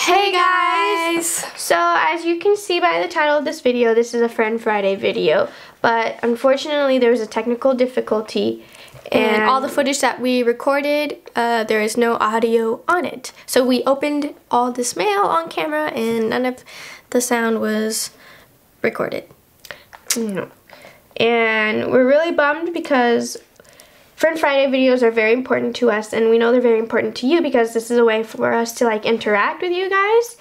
Hey guys! So as you can see by the title of this video, this is a Friend Friday video. But unfortunately there was a technical difficulty and, all the footage that we recorded, uh, there is no audio on it. So we opened all this mail on camera and none of the sound was recorded. No. And we're really bummed because Friend Friday videos are very important to us and we know they're very important to you because this is a way for us to like interact with you guys.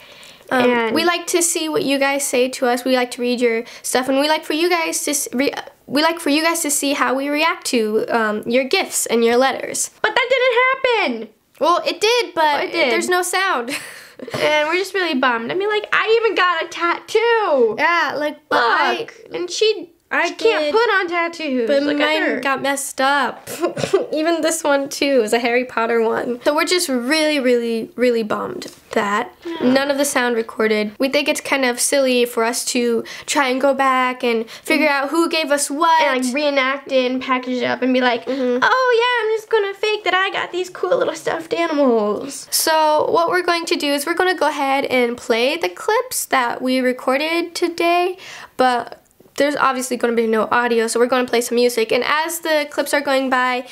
Um, and we like to see what you guys say to us. We like to read your stuff and we like for you guys to re we like for you guys to see how we react to um, your gifts and your letters. But that didn't happen. Well, it did, but it did. there's no sound. and we're just really bummed. I mean, like, I even got a tattoo. Yeah, like, look. I, and she I can't put on tattoos. But Look mine got messed up. Even this one too is a Harry Potter one. So we're just really, really, really bummed that yeah. none of the sound recorded. We think it's kind of silly for us to try and go back and figure mm. out who gave us what. And like reenact it and package it up and be like, mm -hmm. oh yeah, I'm just gonna fake that I got these cool little stuffed animals. So what we're going to do is we're gonna go ahead and play the clips that we recorded today, but there's obviously going to be no audio, so we're going to play some music. And as the clips are going by,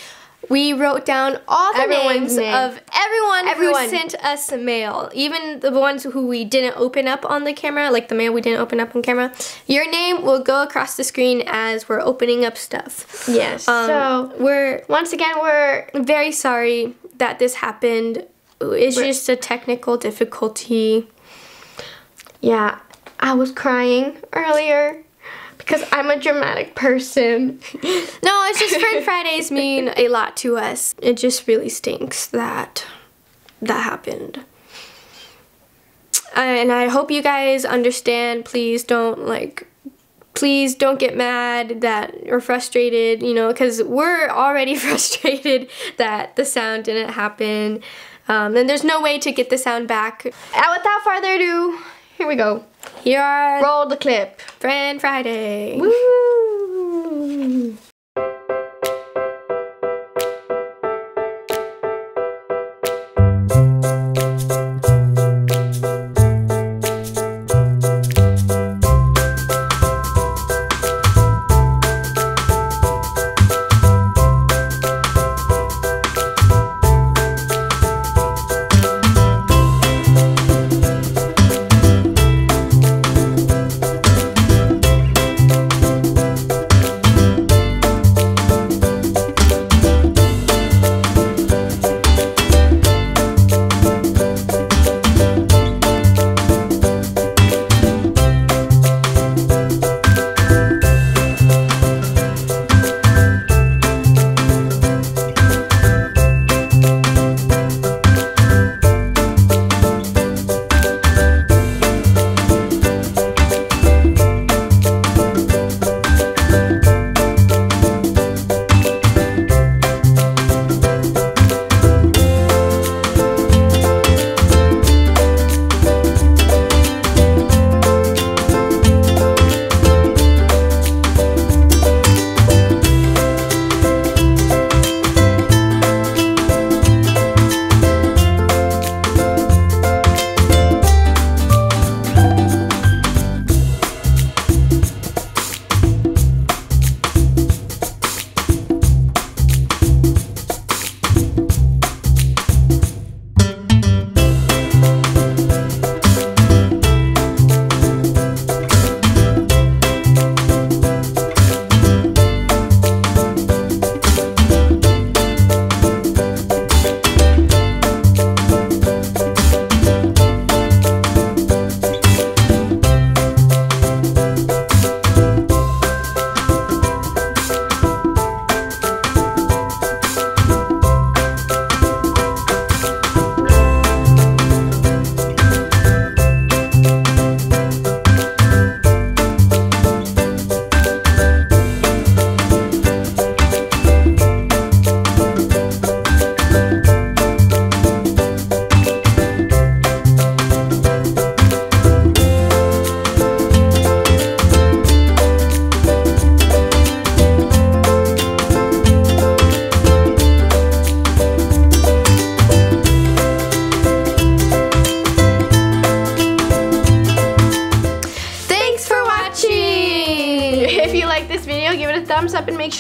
we wrote down all the Everyone's names name. of everyone, everyone, who sent us mail, even the ones who we didn't open up on the camera, like the mail we didn't open up on camera. Your name will go across the screen as we're opening up stuff. Yes. Um, so we're once again we're very sorry that this happened. It's just a technical difficulty. Yeah, I was crying earlier because I'm a dramatic person. no, it's just Friend Fridays mean a lot to us. It just really stinks that that happened. And I hope you guys understand. Please don't like please don't get mad that or frustrated, you know, because we're already frustrated that the sound didn't happen. Um, and there's no way to get the sound back. And without further ado, here we go. Here are Roll the clip. Friend Friday. Woo!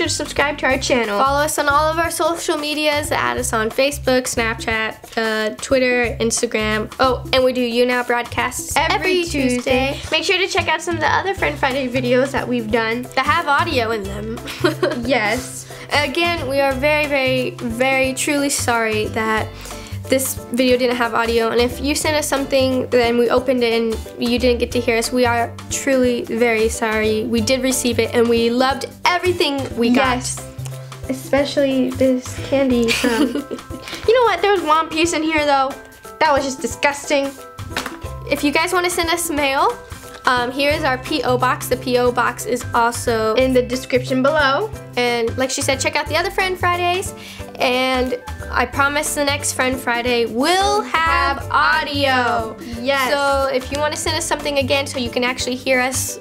Sure to subscribe to our channel. Follow us on all of our social medias. Add us on Facebook, Snapchat, uh, Twitter, Instagram. Oh, and we do YouNow broadcasts every, Tuesday. Make sure to check out some of the other Friend Friday videos that we've done. that have audio in them. Yes. Again, we are very, very, very truly sorry that this video didn't have audio. And if you sent us something then we opened it and you didn't get to hear us, we are truly very sorry. We did receive it and we loved everything we got. Especially this candy from. you know what? There was one piece in here though. That was just disgusting. If you guys want to send us mail, um, here's our P.O. box. The P.O. box is also, In the description below. and like she said, check out the other Friend Fridays. And I promise the next Friend Friday will have audio. Yes. So if you want to send us something again so you can actually hear us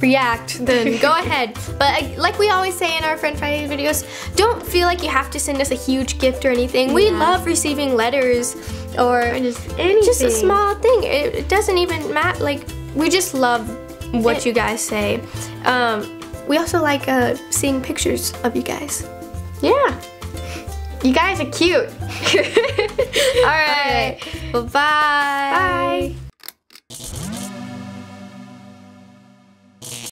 react, then go ahead. But uh, like we always say in our Friend Friday videos, don't feel like you have to send us a huge gift or anything. We love receiving letters or just anything. just a small thing. It, it doesn't even matter. Like we just love what It- you guys say. Um, we also like uh, seeing pictures of you guys. Yeah. You guys are cute. All right. Well, bye. Bye.